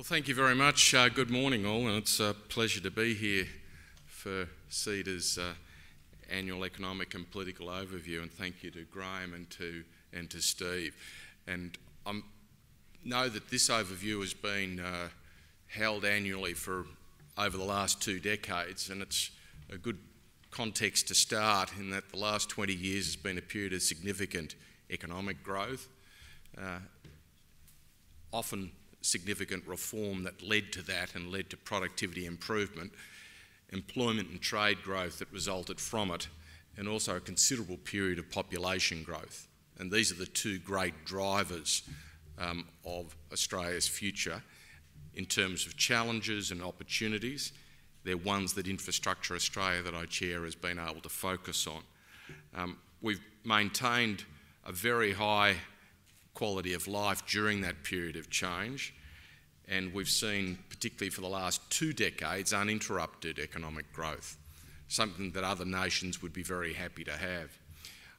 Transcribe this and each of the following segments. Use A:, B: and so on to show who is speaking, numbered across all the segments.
A: Well, thank you very much. Uh, good morning, all, and it's a pleasure to be here for CEDA's uh, annual economic and political overview. And thank you to Graham and to and to Steve. And I know that this overview has been uh, held annually for over the last two decades, and it's a good context to start in that the last 20 years has been a period of significant economic growth, uh, often significant reform that led to that and led to productivity improvement, employment and trade growth that resulted from it, and also a considerable period of population growth. And these are the two great drivers um, of Australia's future in terms of challenges and opportunities. They're ones that Infrastructure Australia, that I chair, has been able to focus on. Um, we've maintained a very high quality of life during that period of change. And we've seen, particularly for the last two decades, uninterrupted economic growth, something that other nations would be very happy to have.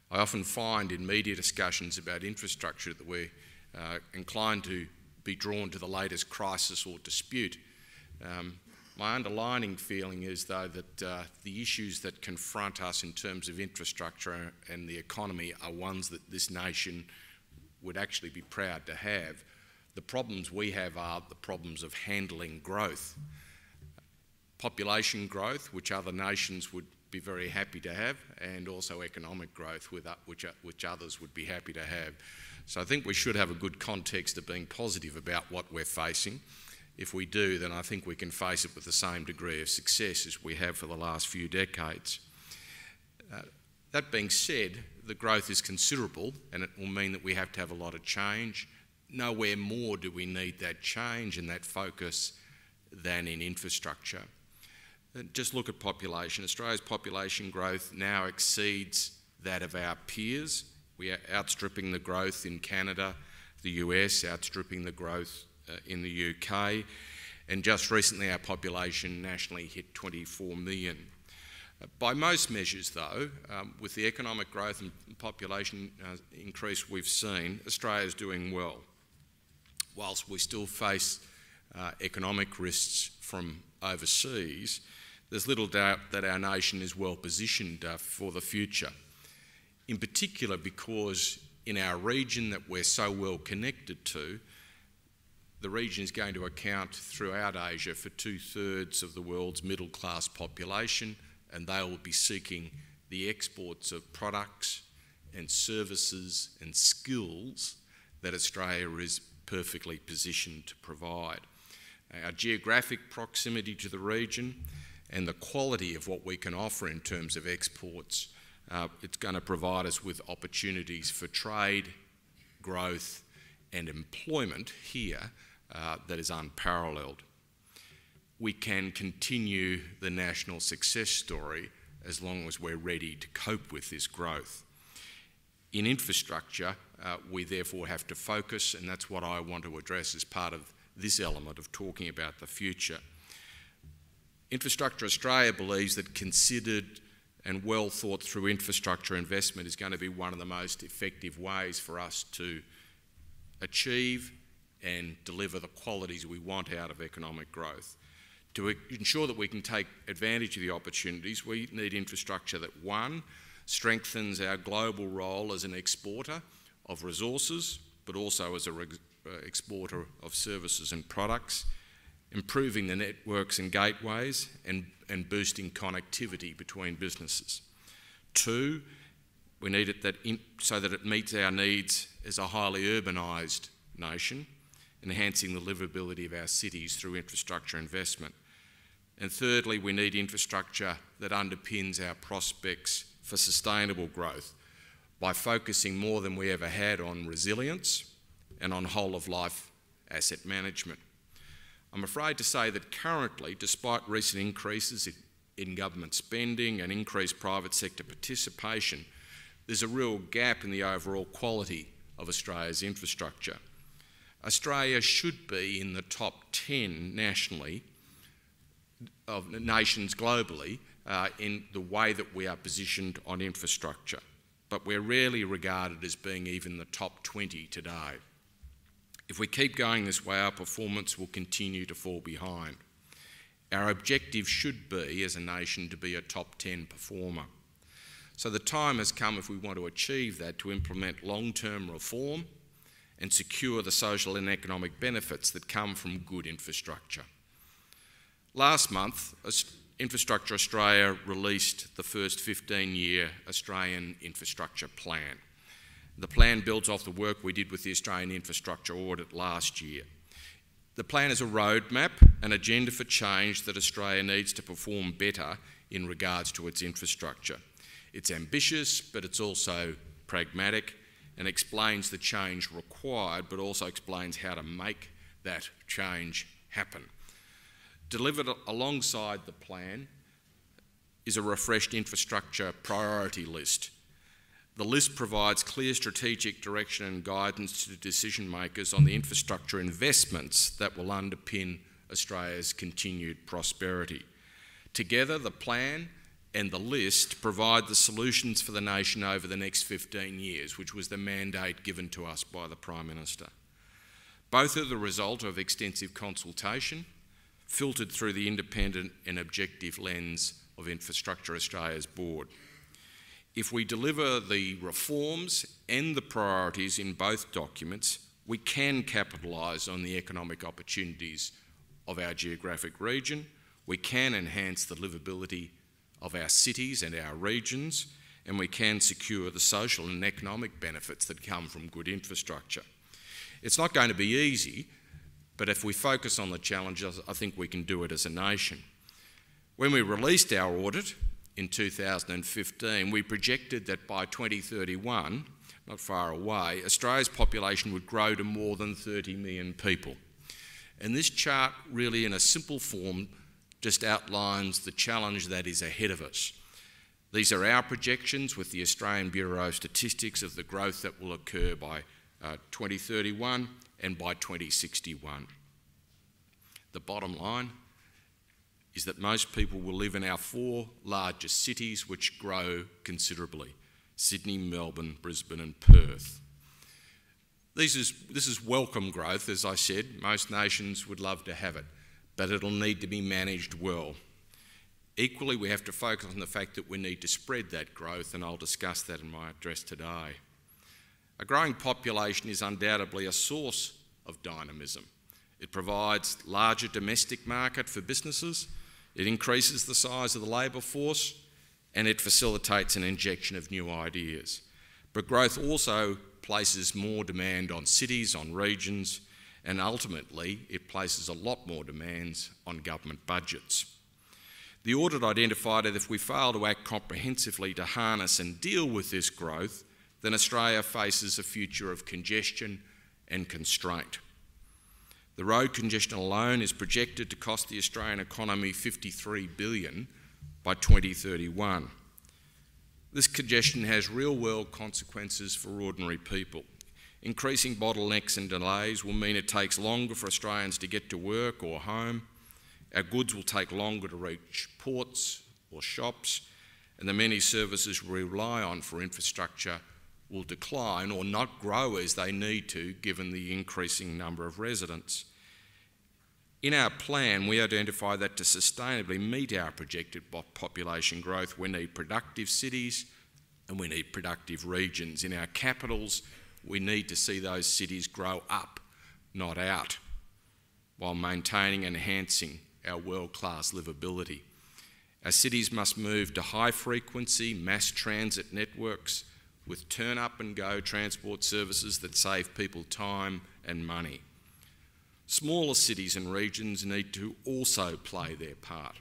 A: I often find in media discussions about infrastructure that we're uh, inclined to be drawn to the latest crisis or dispute. Um, my underlining feeling is, though, that uh, the issues that confront us in terms of infrastructure and the economy are ones that this nation would actually be proud to have. The problems we have are the problems of handling growth. Population growth, which other nations would be very happy to have, and also economic growth, which, which others would be happy to have. So I think we should have a good context of being positive about what we're facing. If we do, then I think we can face it with the same degree of success as we have for the last few decades. Uh, that being said, the growth is considerable and it will mean that we have to have a lot of change. Nowhere more do we need that change and that focus than in infrastructure. Just look at population. Australia's population growth now exceeds that of our peers. We are outstripping the growth in Canada, the US, outstripping the growth uh, in the UK, and just recently our population nationally hit 24 million. By most measures, though, um, with the economic growth and population uh, increase we've seen, Australia is doing well. Whilst we still face uh, economic risks from overseas, there's little doubt that our nation is well positioned uh, for the future. In particular, because in our region that we're so well connected to, the region is going to account throughout Asia for two thirds of the world's middle class population and they will be seeking the exports of products and services and skills that Australia is perfectly positioned to provide. Our geographic proximity to the region and the quality of what we can offer in terms of exports, uh, it's going to provide us with opportunities for trade, growth, and employment here uh, that is unparalleled we can continue the national success story as long as we're ready to cope with this growth. In infrastructure, uh, we therefore have to focus, and that's what I want to address as part of this element of talking about the future. Infrastructure Australia believes that considered and well thought through infrastructure investment is going to be one of the most effective ways for us to achieve and deliver the qualities we want out of economic growth. To ensure that we can take advantage of the opportunities, we need infrastructure that, one, strengthens our global role as an exporter of resources, but also as an uh, exporter of services and products, improving the networks and gateways, and, and boosting connectivity between businesses. Two, we need it that in, so that it meets our needs as a highly urbanised nation, enhancing the livability of our cities through infrastructure investment. And thirdly, we need infrastructure that underpins our prospects for sustainable growth by focusing more than we ever had on resilience and on whole of life asset management. I'm afraid to say that currently, despite recent increases in government spending and increased private sector participation, there's a real gap in the overall quality of Australia's infrastructure. Australia should be in the top 10 nationally of nations globally uh, in the way that we are positioned on infrastructure, but we're rarely regarded as being even the top 20 today. If we keep going this way, our performance will continue to fall behind. Our objective should be, as a nation, to be a top 10 performer. So the time has come, if we want to achieve that, to implement long term reform and secure the social and economic benefits that come from good infrastructure. Last month, Infrastructure Australia released the first 15 year Australian Infrastructure Plan. The plan builds off the work we did with the Australian Infrastructure Audit last year. The plan is a roadmap, an agenda for change that Australia needs to perform better in regards to its infrastructure. It's ambitious, but it's also pragmatic and explains the change required, but also explains how to make that change happen. Delivered alongside the plan is a refreshed infrastructure priority list. The list provides clear strategic direction and guidance to decision makers on the infrastructure investments that will underpin Australia's continued prosperity. Together, the plan and the list provide the solutions for the nation over the next 15 years, which was the mandate given to us by the Prime Minister. Both are the result of extensive consultation filtered through the independent and objective lens of Infrastructure Australia's board. If we deliver the reforms and the priorities in both documents, we can capitalise on the economic opportunities of our geographic region, we can enhance the livability of our cities and our regions, and we can secure the social and economic benefits that come from good infrastructure. It's not going to be easy, but if we focus on the challenges, I think we can do it as a nation. When we released our audit in 2015, we projected that by 2031, not far away, Australia's population would grow to more than 30 million people. And this chart, really in a simple form, just outlines the challenge that is ahead of us. These are our projections with the Australian Bureau of Statistics of the growth that will occur by uh, 2031 and by 2061. The bottom line is that most people will live in our four largest cities, which grow considerably Sydney, Melbourne, Brisbane, and Perth. This is, this is welcome growth, as I said. Most nations would love to have it, but it'll need to be managed well. Equally, we have to focus on the fact that we need to spread that growth, and I'll discuss that in my address today. A growing population is undoubtedly a source of dynamism. It provides a larger domestic market for businesses, it increases the size of the labour force, and it facilitates an injection of new ideas. But growth also places more demand on cities, on regions, and ultimately it places a lot more demands on government budgets. The audit identified that if we fail to act comprehensively to harness and deal with this growth, then Australia faces a future of congestion and constraint. The road congestion alone is projected to cost the Australian economy 53 billion by 2031. This congestion has real world consequences for ordinary people. Increasing bottlenecks and delays will mean it takes longer for Australians to get to work or home. Our goods will take longer to reach ports or shops, and the many services we rely on for infrastructure will decline or not grow as they need to given the increasing number of residents. In our plan, we identify that to sustainably meet our projected population growth, we need productive cities and we need productive regions. In our capitals, we need to see those cities grow up, not out, while maintaining and enhancing our world class livability. Our cities must move to high frequency mass transit networks with turn up and go transport services that save people time and money. Smaller cities and regions need to also play their part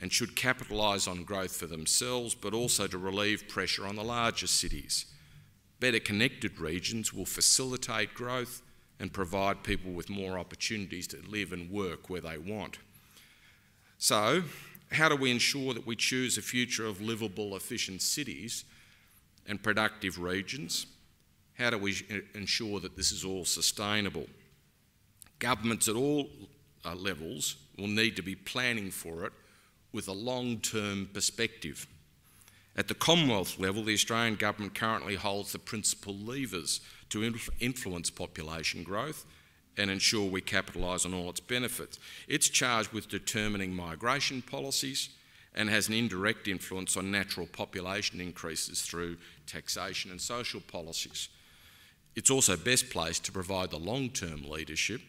A: and should capitalise on growth for themselves, but also to relieve pressure on the larger cities. Better connected regions will facilitate growth and provide people with more opportunities to live and work where they want. So, how do we ensure that we choose a future of livable, efficient cities and productive regions? How do we ensure that this is all sustainable? Governments at all uh, levels will need to be planning for it with a long term perspective. At the Commonwealth level, the Australian Government currently holds the principal levers to influence population growth, and ensure we capitalise on all its benefits. It's charged with determining migration policies and has an indirect influence on natural population increases through taxation and social policies. It's also best placed to provide the long term leadership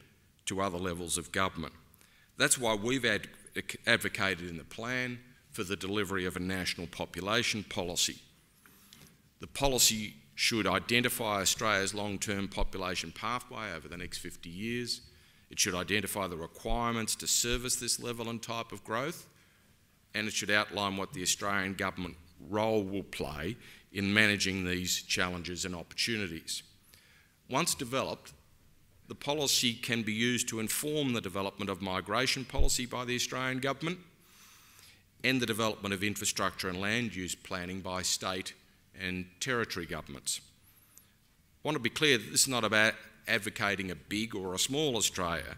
A: to other levels of government. That's why we've ad advocated in the plan for the delivery of a national population policy. The policy should identify Australia's long term population pathway over the next 50 years. It should identify the requirements to service this level and type of growth, and it should outline what the Australian government role will play in managing these challenges and opportunities. Once developed, the policy can be used to inform the development of migration policy by the Australian Government and the development of infrastructure and land use planning by state and territory governments. I want to be clear that this is not about advocating a big or a small Australia.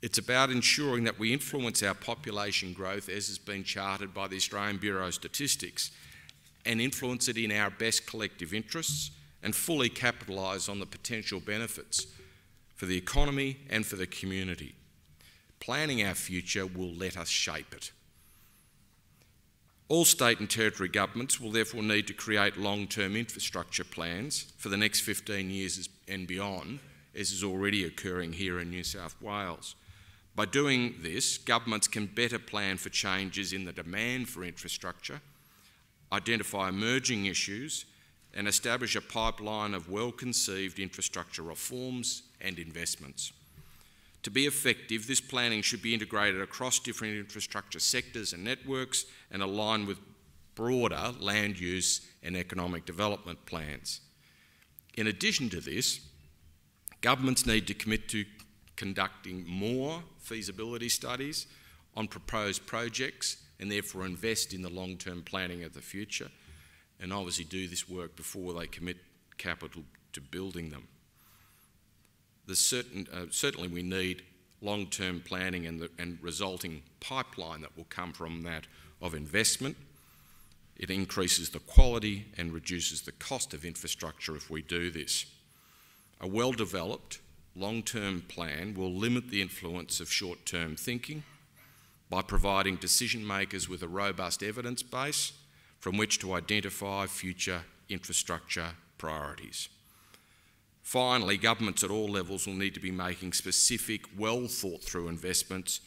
A: It's about ensuring that we influence our population growth as has been charted by the Australian Bureau of Statistics and influence it in our best collective interests and fully capitalise on the potential benefits for the economy and for the community. Planning our future will let us shape it. All state and territory governments will therefore need to create long term infrastructure plans for the next 15 years and beyond, as is already occurring here in New South Wales. By doing this, governments can better plan for changes in the demand for infrastructure, identify emerging issues, and establish a pipeline of well conceived infrastructure reforms and investments. To be effective, this planning should be integrated across different infrastructure sectors and networks and align with broader land use and economic development plans. In addition to this, governments need to commit to conducting more feasibility studies on proposed projects and therefore invest in the long term planning of the future and obviously do this work before they commit capital to building them certain, uh, certainly we need long-term planning and, the, and resulting pipeline that will come from that of investment. It increases the quality and reduces the cost of infrastructure if we do this. A well-developed long-term plan will limit the influence of short-term thinking by providing decision makers with a robust evidence base from which to identify future infrastructure priorities. Finally, governments at all levels will need to be making specific, well thought through investments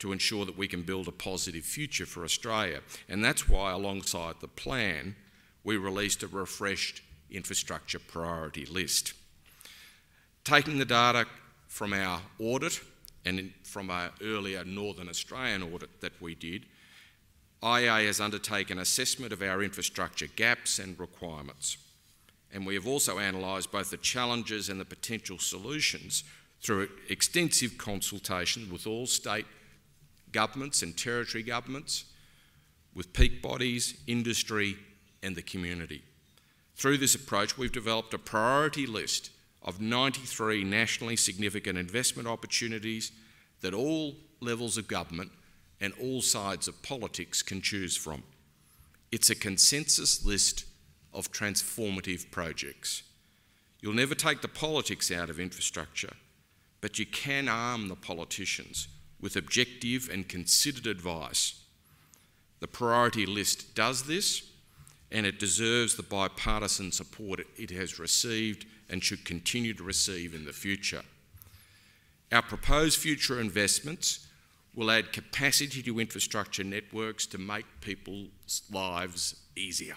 A: to ensure that we can build a positive future for Australia. And that's why, alongside the plan, we released a refreshed infrastructure priority list. Taking the data from our audit and from our earlier Northern Australian audit that we did, IA has undertaken assessment of our infrastructure gaps and requirements and we have also analysed both the challenges and the potential solutions through extensive consultation with all state governments and territory governments, with peak bodies, industry, and the community. Through this approach, we've developed a priority list of 93 nationally significant investment opportunities that all levels of government and all sides of politics can choose from. It's a consensus list of transformative projects. You'll never take the politics out of infrastructure, but you can arm the politicians with objective and considered advice. The priority list does this, and it deserves the bipartisan support it has received and should continue to receive in the future. Our proposed future investments will add capacity to infrastructure networks to make people's lives easier.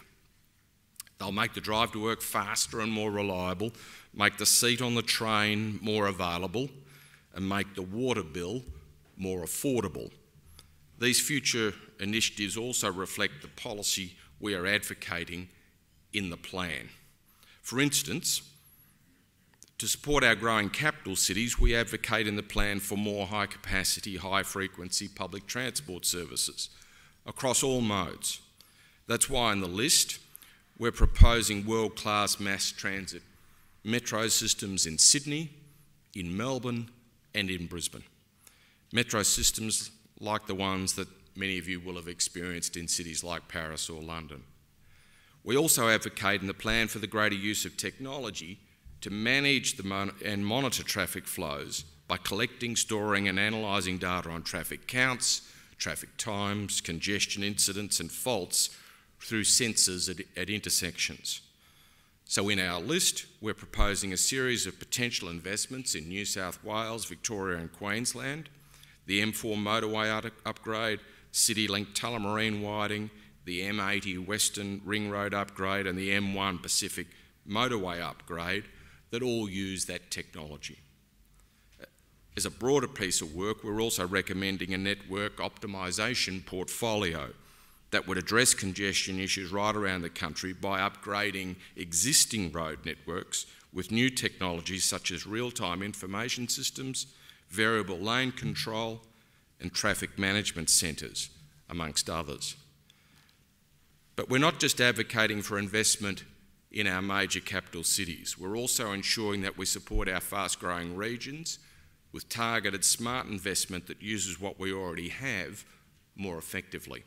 A: They'll make the drive to work faster and more reliable, make the seat on the train more available, and make the water bill more affordable. These future initiatives also reflect the policy we are advocating in the plan. For instance, to support our growing capital cities, we advocate in the plan for more high capacity, high frequency public transport services across all modes. That's why in the list we're proposing world class mass transit metro systems in Sydney, in Melbourne, and in Brisbane. Metro systems like the ones that many of you will have experienced in cities like Paris or London. We also advocate in the plan for the greater use of technology to manage mon and monitor traffic flows by collecting, storing, and analysing data on traffic counts, traffic times, congestion incidents, and faults through sensors at, at intersections. So, in our list, we're proposing a series of potential investments in New South Wales, Victoria, and Queensland, the M4 motorway upgrade, CityLink Tullamarine widening, the M80 Western Ring Road upgrade, and the M1 Pacific motorway upgrade that all use that technology. As a broader piece of work, we're also recommending a network optimisation portfolio that would address congestion issues right around the country by upgrading existing road networks with new technologies such as real-time information systems, variable lane control and traffic management centres, amongst others. But we're not just advocating for investment in our major capital cities. We're also ensuring that we support our fast-growing regions with targeted smart investment that uses what we already have more effectively.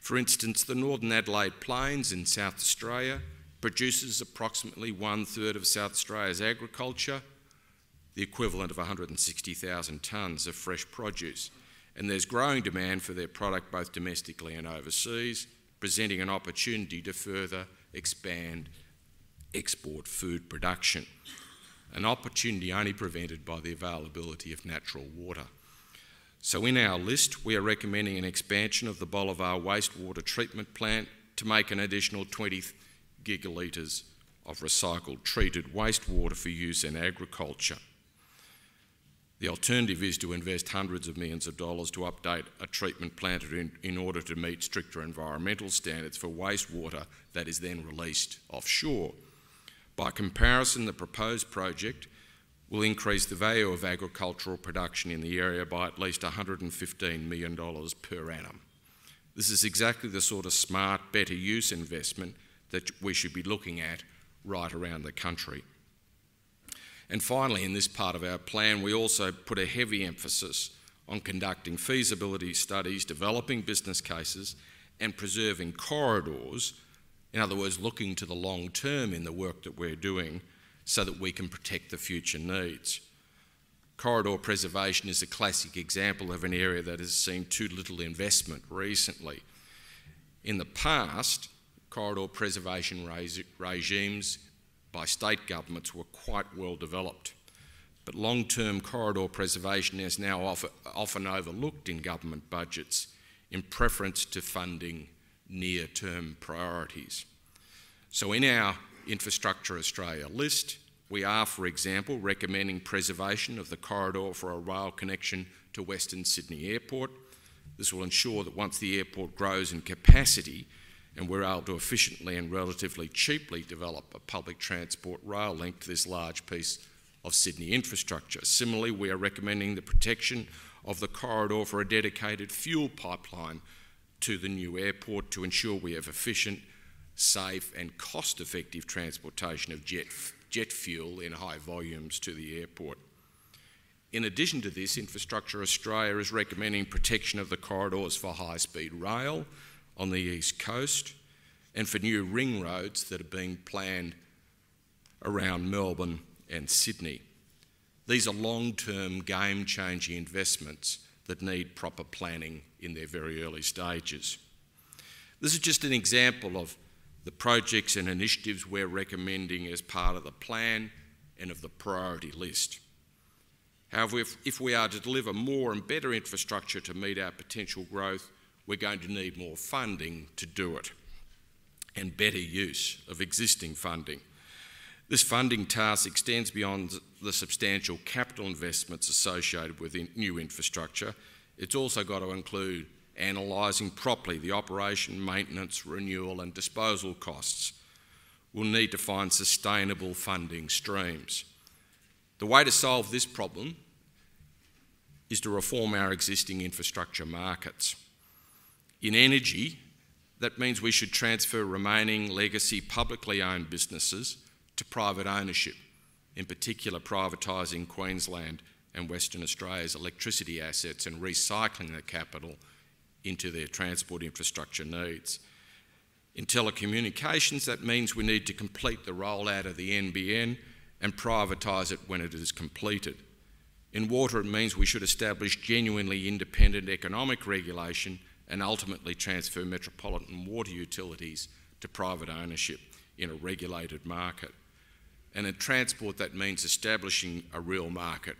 A: For instance, the Northern Adelaide Plains in South Australia produces approximately one third of South Australia's agriculture, the equivalent of 160,000 tonnes of fresh produce. And there's growing demand for their product both domestically and overseas, presenting an opportunity to further expand export food production, an opportunity only prevented by the availability of natural water. So in our list, we are recommending an expansion of the Bolivar wastewater treatment plant to make an additional 20 gigalitres of recycled treated wastewater for use in agriculture. The alternative is to invest hundreds of millions of dollars to update a treatment plant in, in, order to meet stricter environmental standards for wastewater that is then released offshore. By comparison, the proposed project will increase the value of agricultural production in the area by at least $115 million per annum. This is exactly the sort of smart, better use investment that we should be looking at right around the country. And finally, in this part of our plan, we also put a heavy emphasis on conducting feasibility studies, developing business cases, and preserving corridors. In other words, looking to the long term in the work that we're doing so that we can protect the future needs. Corridor preservation is a classic example of an area that has seen too little investment recently. In the past, corridor preservation regimes by state governments were quite well developed. But long term corridor preservation is now often overlooked in government budgets in preference to funding near term priorities. So, in our Infrastructure Australia list, we are, for example, recommending preservation of the corridor for a rail connection to Western Sydney Airport. This will ensure that once the airport grows in capacity and we're able to efficiently and relatively cheaply develop a public transport rail link to this large piece of Sydney infrastructure. Similarly, we are recommending the protection of the corridor for a dedicated fuel pipeline to the new airport to ensure we have efficient safe and cost effective transportation of jet, jet fuel in high volumes to the airport. In addition to this, Infrastructure Australia is recommending protection of the corridors for high speed rail on the east coast and for new ring roads that are being planned around Melbourne and Sydney. These are long term, game changing investments that need proper planning in their very early stages. This is just an example of the projects and initiatives we're recommending as part of the plan and of the priority list. However, if, if, we are to deliver more and better infrastructure to meet our potential growth, we're going to need more funding to do it and better use of existing funding. This funding task extends beyond the substantial capital investments associated with in new infrastructure. It's also got to include analysing properly the operation, maintenance, renewal, and disposal costs. We'll need to find sustainable funding streams. The way to solve this problem is to reform our existing infrastructure markets. In energy, that means we should transfer remaining legacy publicly owned businesses to private ownership, in particular privatising Queensland and Western Australia's electricity assets and recycling the capital into their transport infrastructure needs. In telecommunications, that means we need to complete the rollout of the NBN and privatise it when it is completed. In water, it means we should establish genuinely independent economic regulation and ultimately transfer metropolitan water utilities to private ownership in a regulated market. And in transport, that means establishing a real market,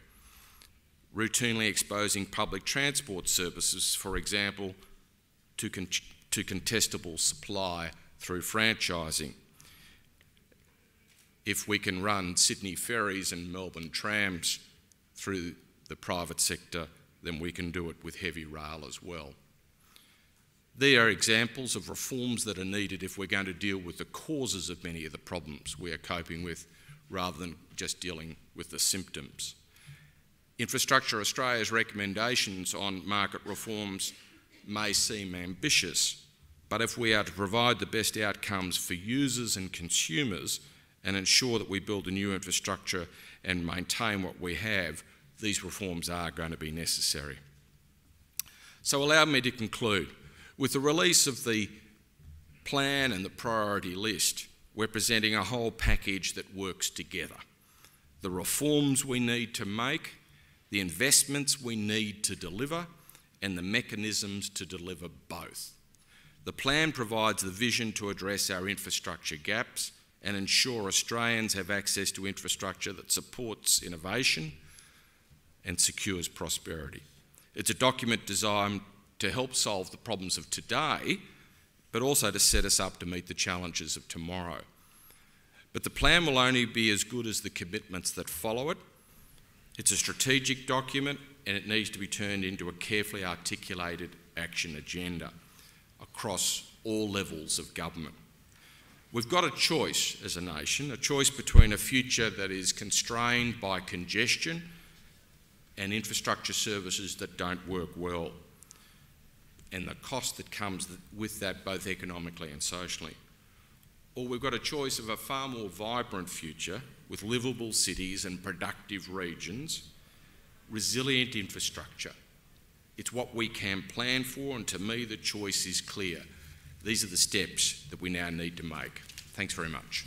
A: routinely exposing public transport services, for example, to, con to contestable supply through franchising. If we can run Sydney ferries and Melbourne trams through the private sector, then we can do it with heavy rail as well. There are examples of reforms that are needed if we're going to deal with the causes of many of the problems we are coping with rather than just dealing with the symptoms. Infrastructure Australia's recommendations on market reforms may seem ambitious, but if we are to provide the best outcomes for users and consumers and ensure that we build a new infrastructure and maintain what we have, these reforms are going to be necessary. So allow me to conclude. With the release of the plan and the priority list, we're presenting a whole package that works together. The reforms we need to make, the investments we need to deliver, and the mechanisms to deliver both. The plan provides the vision to address our infrastructure gaps and ensure Australians have access to infrastructure that supports innovation and secures prosperity. It's a document designed to help solve the problems of today, but also to set us up to meet the challenges of tomorrow. But the plan will only be as good as the commitments that follow it. It's a strategic document and it needs to be turned into a carefully articulated action agenda across all levels of government. We've got a choice as a nation, a choice between a future that is constrained by congestion and infrastructure services that don't work well and the cost that comes with that both economically and socially. Or we've got a choice of a far more vibrant future with livable cities and productive regions, resilient infrastructure. It's what we can plan for, and to me, the choice is clear. These are the steps that we now need to make. Thanks very much.